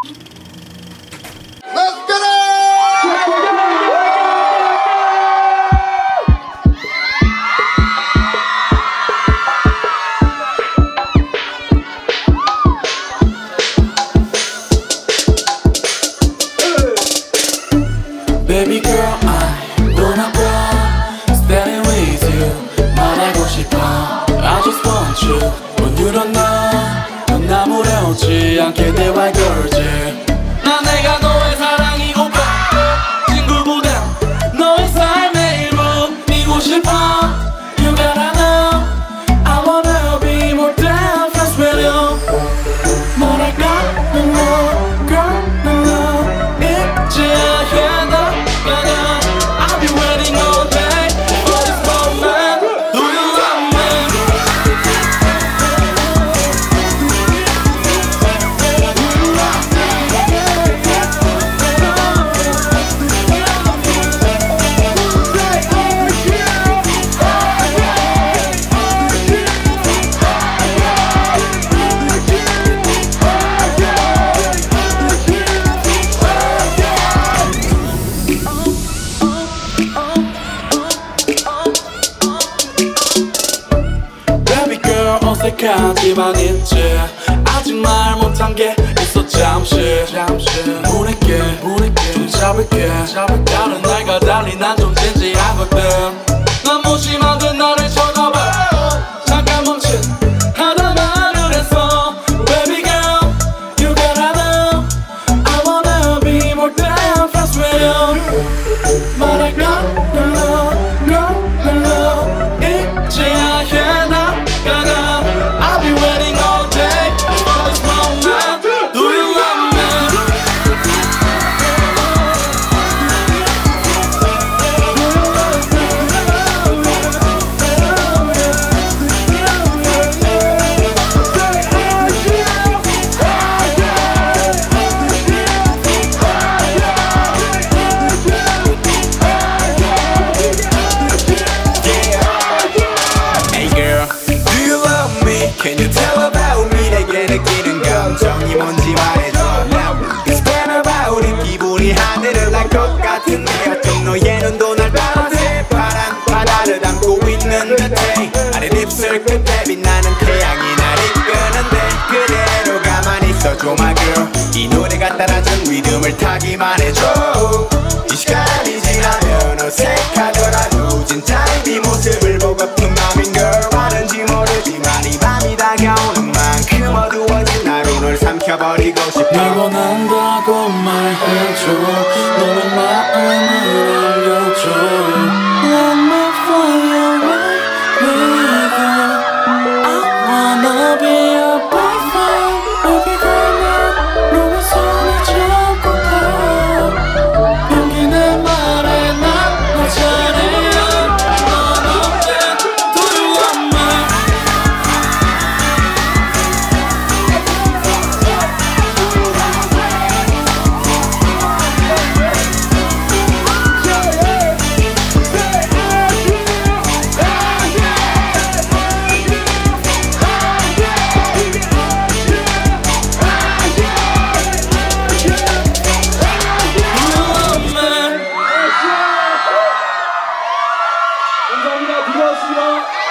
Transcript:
Baby girl I wanna go Standing with you 말하고 싶어 I just want you don't know 넌 아무렇지 않게 대화의 어색하지만 있지 아직 말 못한 게 있어 잠시. 잠시. 보낼게 보낼게 좀 잡을게 잡을게 뭔지 말해줘. It's been about it 기분이 하늘을 날 것 같은 내 같은 너의 눈도 날 따라 새파란 바다를 담고 있는 듯해 아래 립술 끝에 빛나는 태양이 날 이끄는데 그대로 가만히 있어줘 my girl. 이 노래가 따라준 리듬을 타기만 해줘. 이 시간이 지나면 어색하더라도 진짜 네 모습을 삼켜버리고 싶어. 널 원한다고 말해줘. 너의 마음을 알려줘 Deus virá.